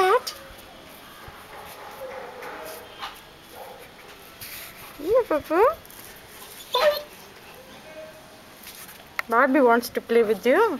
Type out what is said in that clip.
that? Yeah, Papa. Barbie wants to play with you.